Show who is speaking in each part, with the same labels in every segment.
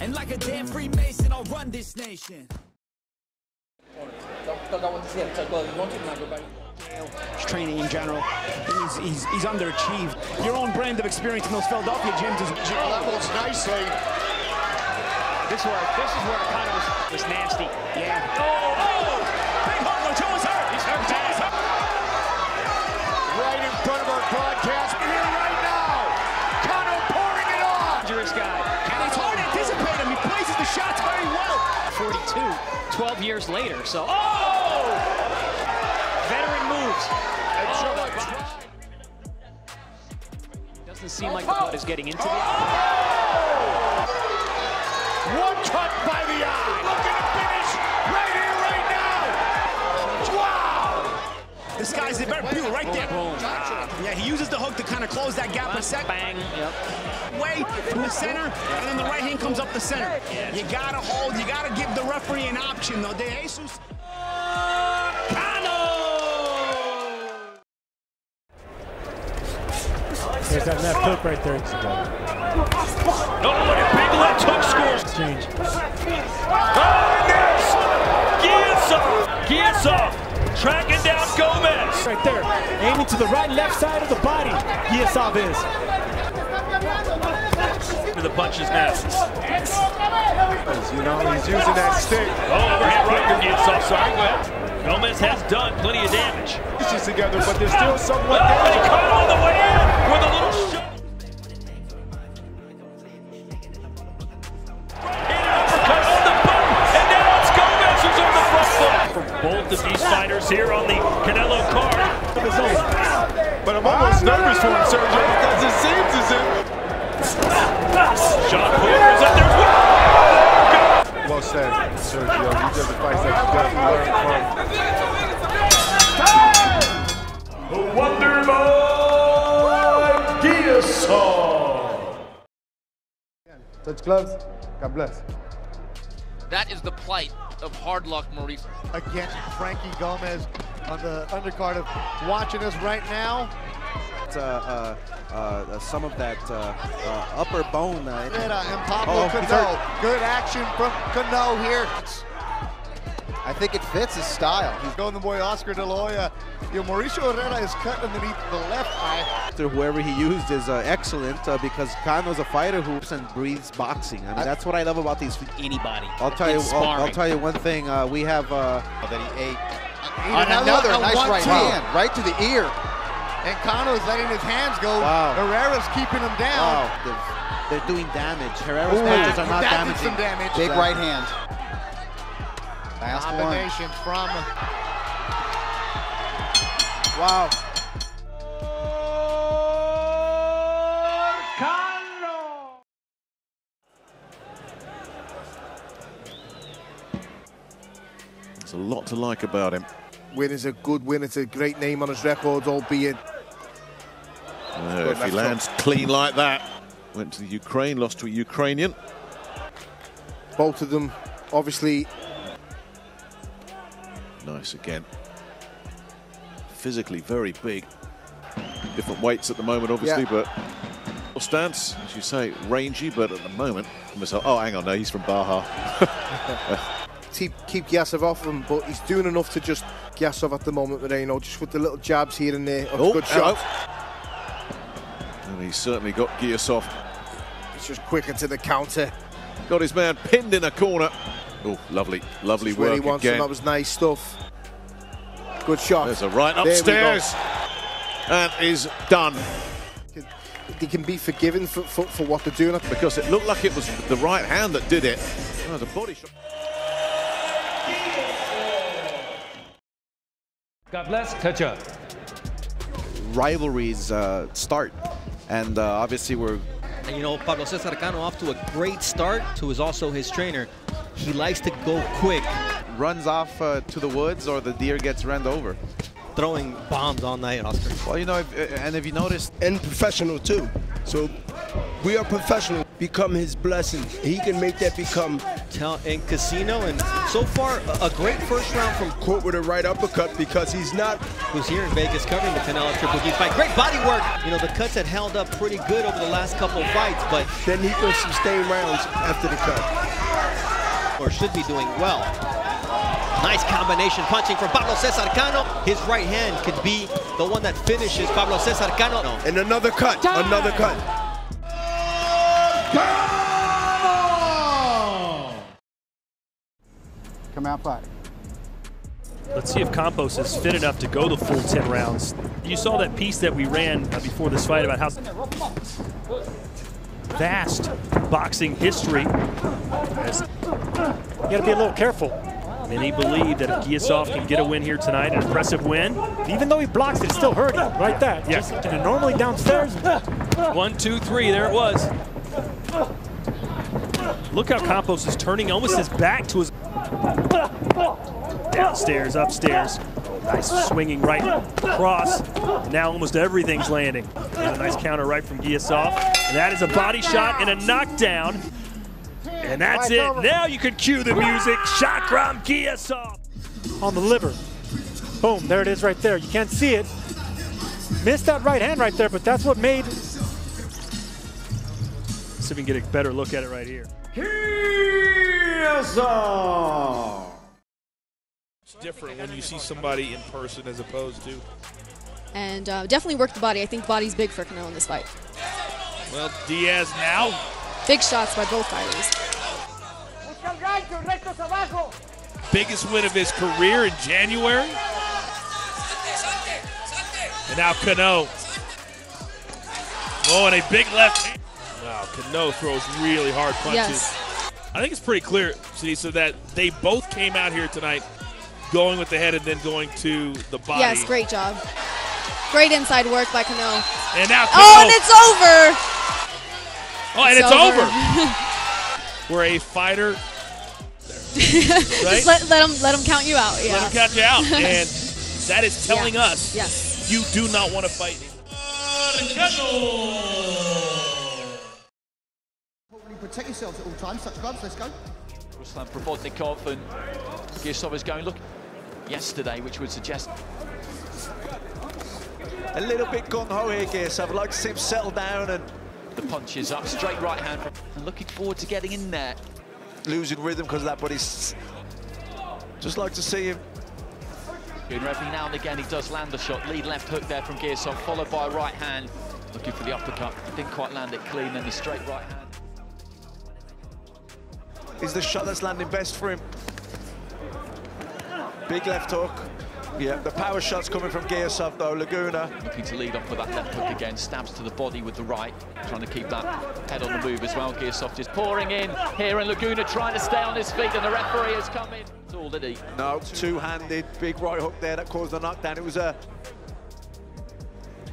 Speaker 1: And like a damn Freemason, I'll run this nation.
Speaker 2: His training in general, he's, he's, he's underachieved. Your own brand of experience in those Philadelphia gyms is
Speaker 3: levels nicely.
Speaker 2: This where this is where kind of was, was nasty. Yeah. Oh, oh! Shots very well. 42, 12 years later. So, oh! Veteran moves. Oh, Doesn't seem like the oh, blood is getting into oh! the.
Speaker 3: One cut by the eye.
Speaker 2: Guy's the very beautiful right there. Yeah, he uses the hook to kind of close that gap a sec.
Speaker 4: Bang. Yep.
Speaker 2: Way from the center, and then the right hand comes up the center. You gotta hold, you gotta give the referee an option though. De Jesus. Cano!
Speaker 5: There's that left hook right there.
Speaker 6: Oh, look at big left hook scores.
Speaker 5: Exchange.
Speaker 6: Oh, yes! Giyasov! Giyasov tracking down Gomez.
Speaker 5: Right there. Aiming to the right left side of the body. Giyasov is.
Speaker 6: For the punches passes.
Speaker 3: You know, he's using that stick.
Speaker 6: Oh, overhand right from Giyasov. Sorry, go ahead. Gomez has done plenty of damage.
Speaker 3: Pieces together, but there's still somewhat
Speaker 6: Oh, and he
Speaker 3: damage.
Speaker 6: caught on the way in with a little shot. These here on the Canelo card.
Speaker 3: But I'm almost nervous for him, Sergio, because it seems as if.
Speaker 6: Sean Porter is up there.
Speaker 3: Well said, Sergio. These are the fights that you got to learn from.
Speaker 6: The Wonder Boy Giyasov.
Speaker 3: Touch gloves. God bless.
Speaker 7: That is the plight of hard luck, Maurice.
Speaker 8: against Frankie Gomez on the undercard of watching us right now.
Speaker 9: uh, uh, uh, some of that uh, uh, upper bone. Uh,
Speaker 8: Herrera and Pablo
Speaker 9: Oh,
Speaker 8: Cano. Good action from Cano here.
Speaker 9: I think it fits his style.
Speaker 8: He's going the boy Oscar De La Hoya. You know, Mauricio Herrera is cut underneath the left eye.
Speaker 9: After whoever he used is uh, excellent uh, because Cano's a fighter who and breathes boxing. I mean, that's what I love about these.
Speaker 4: Anybody.
Speaker 9: I'll tell
Speaker 4: in
Speaker 9: you. I'll, I'll tell you one thing. Uh, we have uh, that he ate
Speaker 8: On another,
Speaker 9: nice
Speaker 8: one,
Speaker 9: right
Speaker 8: two.
Speaker 9: hand, right to the ear.
Speaker 8: And Cano's letting his hands go.
Speaker 9: Wow.
Speaker 8: Herrera's keeping him down.
Speaker 9: Wow, they're, they're doing damage. Herrera's
Speaker 8: Ooh,
Speaker 9: punches are not
Speaker 8: that did
Speaker 9: damaging.
Speaker 8: some damage.
Speaker 9: Big
Speaker 8: That-
Speaker 9: right hand. Last one.
Speaker 8: Combination from
Speaker 9: Wow.
Speaker 10: There's a lot to like about him.
Speaker 3: Win is a good win. It's a great name on his record, albeit
Speaker 10: uh,
Speaker 3: Good
Speaker 10: if he
Speaker 3: left
Speaker 10: lands clean like that, went to the Ukraine, lost to a Ukrainian.
Speaker 3: both of them obviously
Speaker 10: Nice again. Physically very big. Different weights at the moment, obviously,
Speaker 3: Yeah.
Speaker 10: but stance, as you say, rangy, but at the moment, myself, oh, hang on, no, he's from Baja.
Speaker 3: keep keep Giyasov off him, but he's doing enough to just Giyasov at the moment, Moreno, just with the little jabs here and there
Speaker 10: Oh,
Speaker 3: good
Speaker 10: hello.
Speaker 3: shots.
Speaker 10: And he's certainly got Giyasov.
Speaker 3: He's just quicker to the counter.
Speaker 10: Got his man pinned in a corner. Oh, lovely, lovely
Speaker 3: Where he
Speaker 10: work
Speaker 3: wants
Speaker 10: again.
Speaker 3: him. That was nice stuff. Good shot.
Speaker 10: There's a right
Speaker 3: There we go.
Speaker 10: upstairs. That is done.
Speaker 3: They can be forgiven for, for, for what they're doing.
Speaker 10: Because it looked like it was the right hand that did it. Oh, the body shot.
Speaker 11: God bless. Touch up.
Speaker 9: rivalries uh, start, and uh, obviously we're
Speaker 4: And you know, Pablo Cesar Cano off to a great start, who is also his trainer. He likes to go quick.
Speaker 9: Runs off uh, to the woods or the deer gets ran over.
Speaker 4: Throwing bombs all night, Oscar.
Speaker 9: Well, you know, if, uh, and if you notice...
Speaker 12: And professional, too. So we are professional. Become his blessing. He can make that become...
Speaker 4: Tell In casino, and so far, a great first round from...
Speaker 12: Caught with a right uppercut because he's not...
Speaker 4: Who's here in Vegas covering the Canelo Triple G fight. Great body work. You know, the cuts had held up pretty good over the last couple of fights, but...
Speaker 12: Then he can sustain rounds after the cut.
Speaker 4: Or should be doing well. Nice combination punching from Pablo Cesar Cano. His right hand could be the one that finishes Pablo Cesar Cano.
Speaker 12: And another cut, Time. another cut.
Speaker 13: Come out fighting.
Speaker 6: Let's see if Campos is fit enough to go the full 10 rounds. You saw that piece that we ran uh, before this fight about how vast boxing history. You
Speaker 5: got to be a little careful.
Speaker 6: Many believe that if Giyasov can get a win here tonight, an impressive win.
Speaker 5: Even though he blocks it, it's still hurting. Right there.
Speaker 6: Yeah.
Speaker 5: Just, and normally downstairs.
Speaker 6: One, two, three. There it was. Look how Campos is turning almost his back to his downstairs, upstairs. Nice swinging right cross. Now almost everything's landing. There's a nice counter right from Giyasov. And that is a body shot and a knockdown. And that's it. Now you can cue the music. Shakhram Giyasov.
Speaker 5: On the liver. Boom, there it is right there. You can't see it. Missed that right hand right there, but that's what made.
Speaker 6: See if we can get a better look at it right here.
Speaker 14: Giyasov. It's different when you see somebody in person as opposed to.
Speaker 15: And uh, definitely work the body. I think body's big for Canelo in this fight.
Speaker 14: Well, Diaz now.
Speaker 15: Big shots by both fighters.
Speaker 14: Biggest win of his career in January. And now Cano. Oh, and a big left hand. Wow, Cano throws really hard punches.
Speaker 15: Yes.
Speaker 14: I think it's pretty clear, Sinisa, that they both came out here tonight going with the head and then going to the body.
Speaker 15: Yes, great job. Great inside work by Cano.
Speaker 14: And now oh, Cano.
Speaker 15: Oh, and it's over.
Speaker 14: Oh, and it's, it's over. over. Where a fighter
Speaker 15: right? let, let, him, let him count you out. Yeah.
Speaker 14: Let him count you out. and that is telling
Speaker 15: yeah.
Speaker 14: us
Speaker 15: yes.
Speaker 14: you do not want to fight.
Speaker 16: Protect yourselves at all times. Such gloves. Let's go.
Speaker 17: Ruslan Provodnikov and Giyasov is going, look, yesterday, which would suggest
Speaker 18: a little bit gung-ho here, Giyasov. I'd like to see him settle down and
Speaker 17: the punches up, straight right hand, and looking forward to getting in there
Speaker 18: losing rhythm because of that, but he's just like to see him.
Speaker 17: Every now and again he does land the shot. Lead left hook there from Giyasov, followed by a right hand. Looking for the uppercut. Didn't quite land it clean, then the straight right hand.
Speaker 18: Is the shot that's landing best for him. Big left hook. Yeah, the power shot's coming from Giyasov though, Laguna.
Speaker 17: Looking to lead off with that left hook again, stabs to the body with the right, trying to keep that head on the move as well. Giyasov just pouring in here and Laguna trying to stay on his feet and the referee has come in. It's all, did he?
Speaker 18: No, two-handed, big right hook there that caused the knockdown. It was a...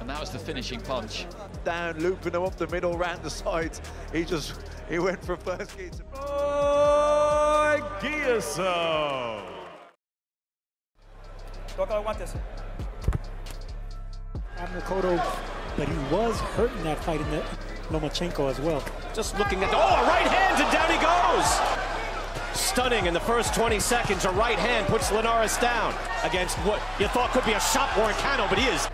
Speaker 17: And that was the finishing punch.
Speaker 18: Down, looping him up the middle, round the sides. He just, he went from first gear to...
Speaker 14: Oh, Giyasov!
Speaker 5: Toca guantes. Abner Cotto, but he was hurting that fight in the Lomachenko as well.
Speaker 19: Just looking at, oh, a right hand, and down he goes. Stunning in the first 20 seconds, a right hand puts Linares down against what you thought could be a shot Warren Cano, but he is.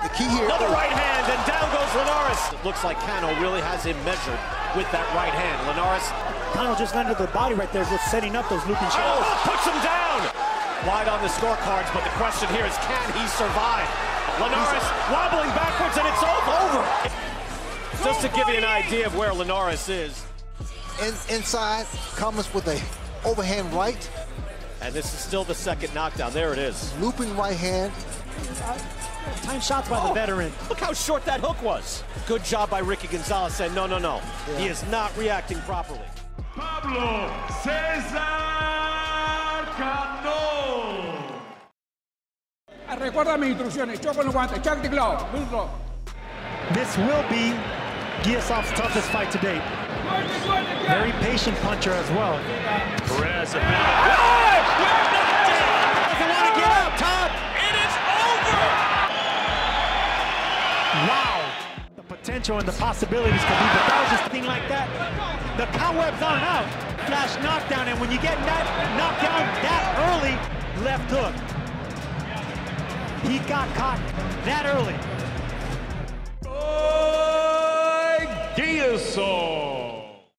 Speaker 12: The key here.
Speaker 19: Another oh. right hand, and down goes Linares. It looks like Cano really has him measured with that right hand. Linares.
Speaker 5: Cano just landed the body right there, just setting up those looping oh, shots.
Speaker 19: Oh, puts him down wide on the scorecards, but the question here is can he survive? Linares wobbling backwards and it's all over. Just to give you an idea of where Linares is.
Speaker 13: In, inside, comes with a overhand right.
Speaker 19: And this is still the second knockdown. There it is.
Speaker 13: Looping right hand.
Speaker 5: Time shots by oh, the veteran.
Speaker 19: Look how short that hook was. Good job by Ricky Gonzalez saying, no, no, no. Yeah. He is not reacting properly.
Speaker 14: Pablo Cesar Cano.
Speaker 20: Recuerda mis instrucciones. Choco los guantes. Check the glove.
Speaker 5: This will be Giyasov's toughest fight to date. Very patient puncher as well.
Speaker 6: Perez, a bit of.
Speaker 5: Doesn't want to get up, Todd.
Speaker 14: It is over.
Speaker 5: Wow. The potential and the possibilities could be, but that was just a thing like that. The cobwebs aren't out. Flash knockdown, and when you get that knockdown that early, left hook. He got caught that early.
Speaker 14: Giyasov.